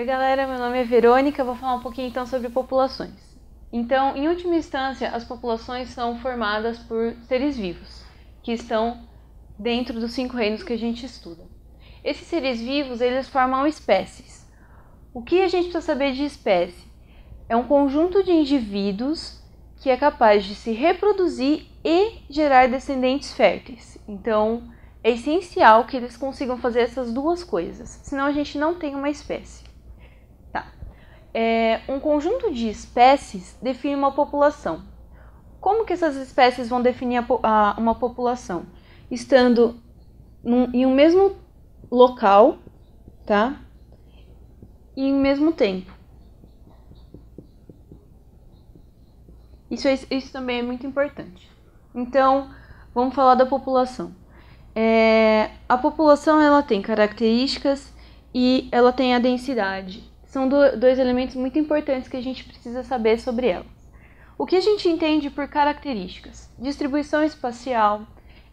Oi galera, meu nome é Verônica, vou falar um pouquinho então sobre populações. Então, em última instância, as populações são formadas por seres vivos, que estão dentro dos cinco reinos que a gente estuda. Esses seres vivos, eles formam espécies. O que a gente precisa saber de espécie? É um conjunto de indivíduos que é capaz de se reproduzir e gerar descendentes férteis. Então, é essencial que eles consigam fazer essas duas coisas, senão a gente não tem uma espécie. É, um conjunto de espécies define uma população. Como que essas espécies vão definir a, a, uma população? Estando num, em um mesmo local, tá? E em um mesmo tempo. Isso, é, isso também é muito importante. Então, vamos falar da população. É, a população ela tem características e ela tem a densidade. São do, dois elementos muito importantes que a gente precisa saber sobre elas. O que a gente entende por características? Distribuição espacial,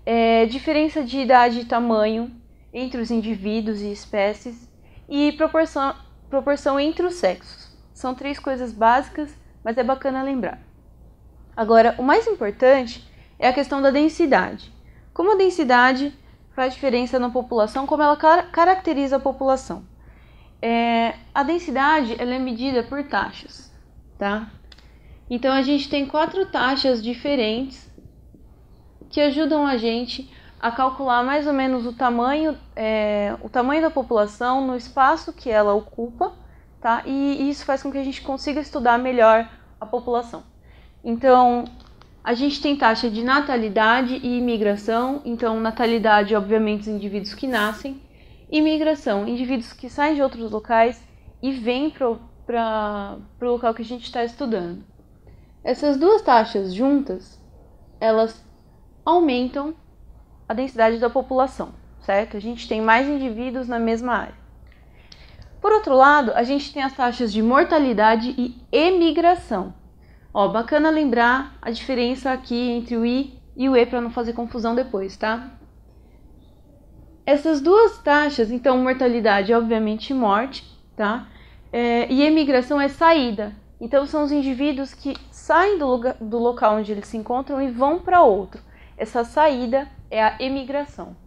é, diferença de idade e tamanho entre os indivíduos e espécies e proporção, proporção entre os sexos. São três coisas básicas, mas é bacana lembrar. Agora, o mais importante é a questão da densidade. Como a densidade faz diferença na população, como ela car caracteriza a população? É, a densidade ela é medida por taxas, tá? Então a gente tem quatro taxas diferentes que ajudam a gente a calcular mais ou menos o tamanho, é, o tamanho da população no espaço que ela ocupa, tá? E isso faz com que a gente consiga estudar melhor a população. Então, a gente tem taxa de natalidade e imigração. Então, natalidade, obviamente, os indivíduos que nascem. Imigração, indivíduos que saem de outros locais e vêm para o local que a gente está estudando. Essas duas taxas juntas, elas aumentam a densidade da população, certo? A gente tem mais indivíduos na mesma área. Por outro lado, a gente tem as taxas de mortalidade e emigração. Ó, bacana lembrar a diferença aqui entre o I e o E para não fazer confusão depois, tá? Essas duas taxas, então, mortalidade, obviamente, morte, tá? É, e emigração é saída. Então, são os indivíduos que saem do, lugar, do local onde eles se encontram e vão para outro. Essa saída é a emigração.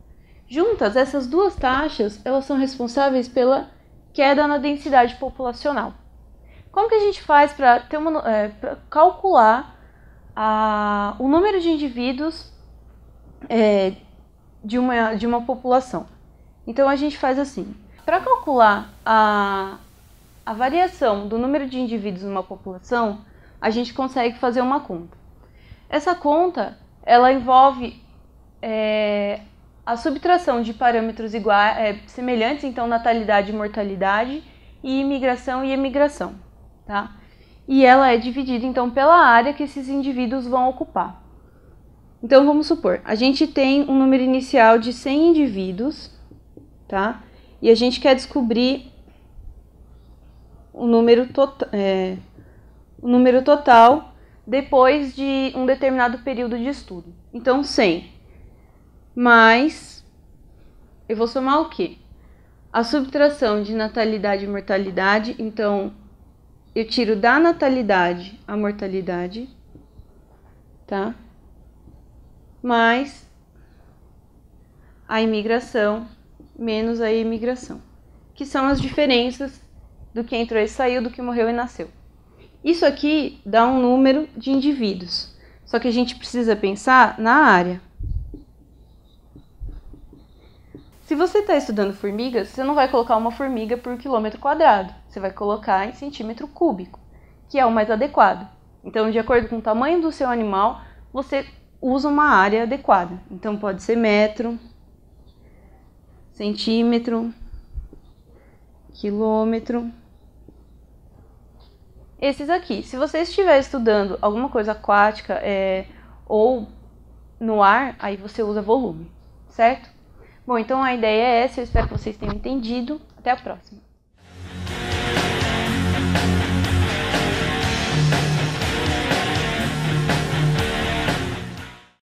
Juntas, essas duas taxas, elas são responsáveis pela queda na densidade populacional. Como que a gente faz para é, calcular a, o número de indivíduos é, de, uma, de uma população? Então a gente faz assim: para calcular a, a variação do número de indivíduos numa população, a gente consegue fazer uma conta. Essa conta ela envolve é, a subtração de parâmetros iguais, é, semelhantes, então natalidade e mortalidade, e imigração e emigração tá? E ela é dividida então pela área que esses indivíduos vão ocupar. Então vamos supor, a gente tem um número inicial de 100 indivíduos, tá? E a gente quer descobrir o número, to é, o número total depois de um determinado período de estudo. Então 100 mais eu vou somar o quê? A subtração de natalidade e mortalidade, então eu tiro da natalidade a mortalidade, tá? Mais a imigração menos a imigração, que são as diferenças do que entrou e saiu, do que morreu e nasceu. Isso aqui dá um número de indivíduos, só que a gente precisa pensar na área. Se você está estudando formigas, você não vai colocar uma formiga por quilômetro quadrado, você vai colocar em centímetro cúbico, que é o mais adequado. Então, de acordo com o tamanho do seu animal, você usa uma área adequada. Então, pode ser metro, centímetro, quilômetro. Esses aqui, se você estiver estudando alguma coisa aquática é, ou no ar, aí você usa volume, certo? Bom, então a ideia é essa, eu espero que vocês tenham entendido. Até a próxima!